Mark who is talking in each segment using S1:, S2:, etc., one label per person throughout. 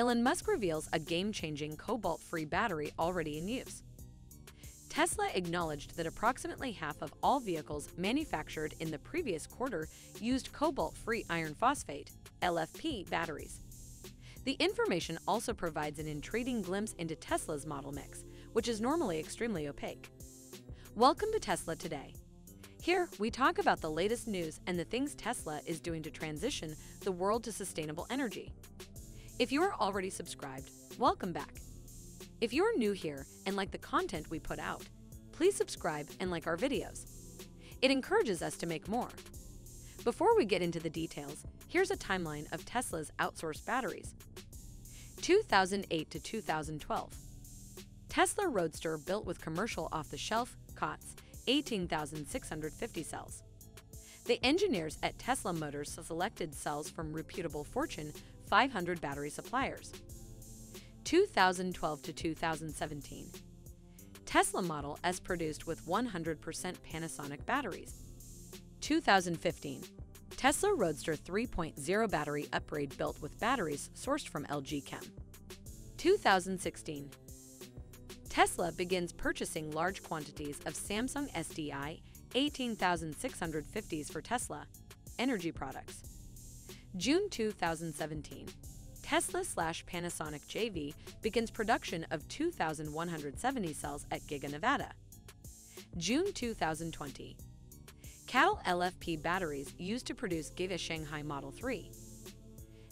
S1: Elon Musk reveals a game-changing cobalt-free battery already in use. Tesla acknowledged that approximately half of all vehicles manufactured in the previous quarter used cobalt-free iron phosphate, LFP, batteries. The information also provides an intriguing glimpse into Tesla's model mix, which is normally extremely opaque. Welcome to Tesla Today. Here, we talk about the latest news and the things Tesla is doing to transition the world to sustainable energy. If you are already subscribed, welcome back. If you are new here and like the content we put out, please subscribe and like our videos. It encourages us to make more. Before we get into the details, here's a timeline of Tesla's outsourced batteries. 2008 to 2012. Tesla Roadster built with commercial off-the-shelf COTS 18,650 cells. The engineers at Tesla Motors selected cells from reputable Fortune 500 battery suppliers. 2012 to 2017. Tesla Model S produced with 100% Panasonic batteries. 2015. Tesla Roadster 3.0 battery upgrade built with batteries sourced from LG Chem. 2016. Tesla begins purchasing large quantities of Samsung SDI 18650s for Tesla energy products. June 2017. Tesla slash Panasonic JV begins production of 2,170 cells at Giga Nevada. June 2020. CATL LFP batteries used to produce Giga Shanghai Model 3.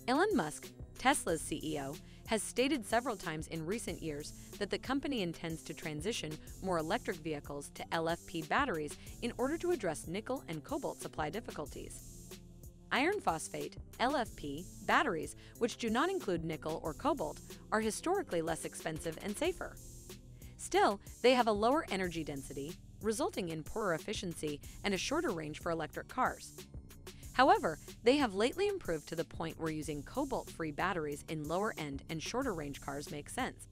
S1: Elon Musk, Tesla's CEO, has stated several times in recent years that the company intends to transition more electric vehicles to LFP batteries in order to address nickel and cobalt supply difficulties. Iron phosphate, LFP, batteries, which do not include nickel or cobalt, are historically less expensive and safer. Still, they have a lower energy density, resulting in poorer efficiency and a shorter range for electric cars. However, they have lately improved to the point where using cobalt-free batteries in lower-end and shorter-range cars makes sense.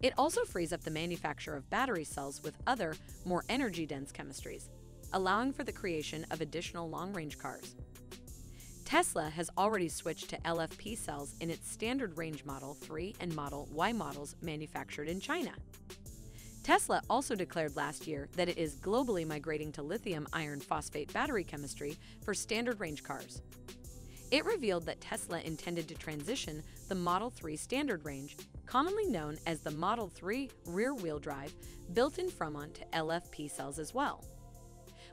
S1: It also frees up the manufacture of battery cells with other, more energy-dense chemistries, allowing for the creation of additional long-range cars. Tesla has already switched to LFP cells in its standard range Model 3 and Model Y models manufactured in China. Tesla also declared last year that it is globally migrating to lithium iron phosphate battery chemistry for standard range cars. It revealed that Tesla intended to transition the Model 3 standard range, commonly known as the Model 3 rear wheel drive, built in Fremont to LFP cells as well.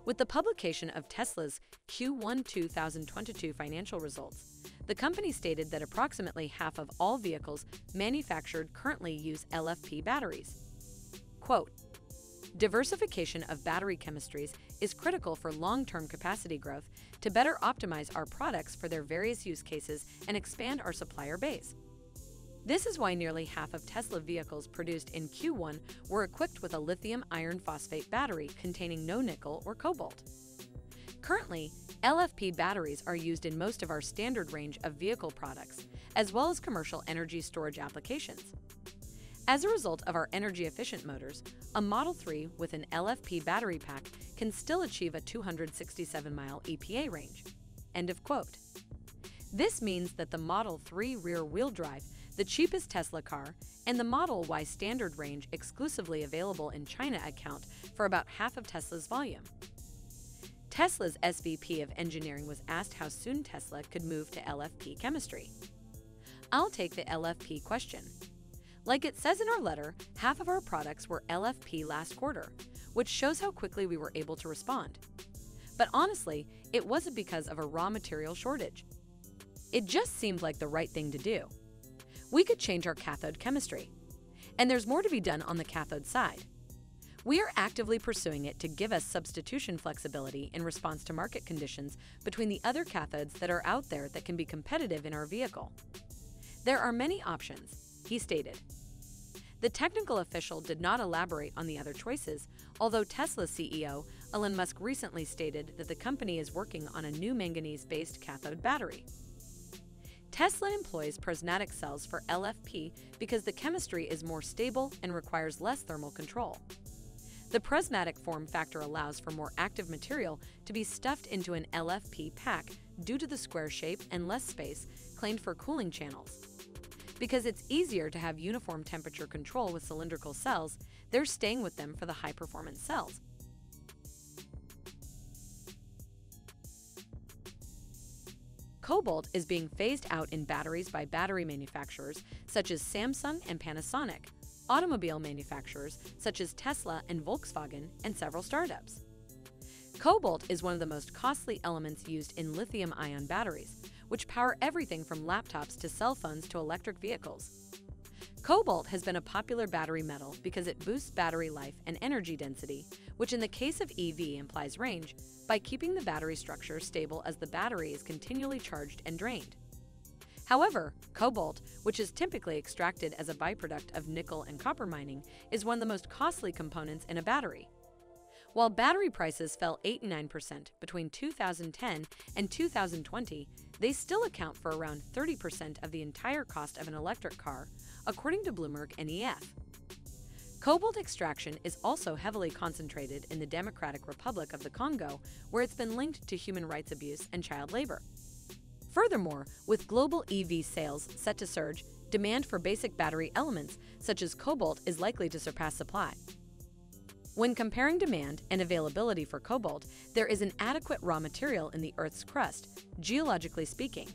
S1: With the publication of Tesla's Q1 2022 financial results, the company stated that approximately half of all vehicles manufactured currently use LFP batteries. Quote, Diversification of battery chemistries is critical for long-term capacity growth to better optimize our products for their various use cases and expand our supplier base. This is why nearly half of Tesla vehicles produced in Q1 were equipped with a lithium iron phosphate battery containing no nickel or cobalt. Currently, LFP batteries are used in most of our standard range of vehicle products, as well as commercial energy storage applications. As a result of our energy-efficient motors, a Model 3 with an LFP battery pack can still achieve a 267-mile EPA range. End of quote. This means that the Model 3 rear-wheel drive, the cheapest Tesla car, and the Model Y standard range exclusively available in China account for about half of Tesla's volume. Tesla's SVP of engineering was asked how soon Tesla could move to LFP chemistry. I'll take the LFP question. Like it says in our letter, half of our products were LFP last quarter, which shows how quickly we were able to respond. But honestly, it wasn't because of a raw material shortage. It just seemed like the right thing to do. We could change our cathode chemistry. And there's more to be done on the cathode side. We are actively pursuing it to give us substitution flexibility in response to market conditions between the other cathodes that are out there that can be competitive in our vehicle. There are many options, he stated. The technical official did not elaborate on the other choices, although Tesla CEO Elon Musk recently stated that the company is working on a new manganese-based cathode battery. Tesla employs prismatic cells for LFP because the chemistry is more stable and requires less thermal control. The prismatic form factor allows for more active material to be stuffed into an LFP pack due to the square shape and less space claimed for cooling channels. Because it's easier to have uniform temperature control with cylindrical cells, they're staying with them for the high performance cells. Cobalt is being phased out in batteries by battery manufacturers such as Samsung and Panasonic, automobile manufacturers such as Tesla and Volkswagen, and several startups. Cobalt is one of the most costly elements used in lithium ion batteries, which power everything from laptops to cell phones to electric vehicles. Cobalt has been a popular battery metal because it boosts battery life and energy density, which in the case of EV implies range, by keeping the battery structure stable as the battery is continually charged and drained. However, cobalt, which is typically extracted as a byproduct of nickel and copper mining, is one of the most costly components in a battery. While battery prices fell 89% between 2010 and 2020, they still account for around 30% of the entire cost of an electric car, according to Bloomberg NEF. Cobalt extraction is also heavily concentrated in the Democratic Republic of the Congo, where it's been linked to human rights abuse and child labor. Furthermore, with global EV sales set to surge, demand for basic battery elements, such as cobalt, is likely to surpass supply. When comparing demand and availability for cobalt, there is an adequate raw material in the Earth's crust, geologically speaking.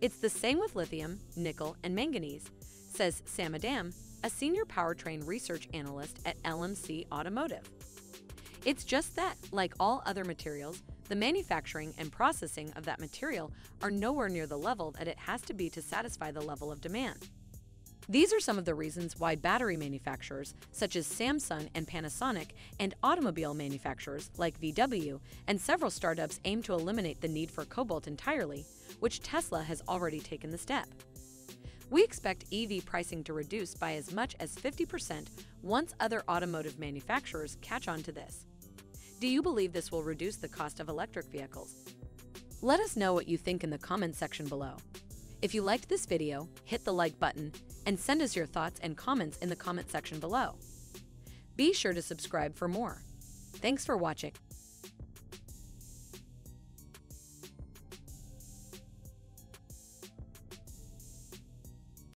S1: It's the same with lithium, nickel, and manganese, says Sam Adham, a senior powertrain research analyst at LMC Automotive. It's just that, like all other materials, the manufacturing and processing of that material are nowhere near the level that it has to be to satisfy the level of demand. These are some of the reasons why battery manufacturers, such as Samsung and Panasonic, and automobile manufacturers like VW and several startups aim to eliminate the need for cobalt entirely, which Tesla has already taken the step. We expect EV pricing to reduce by as much as 50% once other automotive manufacturers catch on to this. Do you believe this will reduce the cost of electric vehicles? Let us know what you think in the comments section below. If you liked this video, hit the like button and send us your thoughts and comments in the comment section below. Be sure to subscribe for more. Thanks for watching.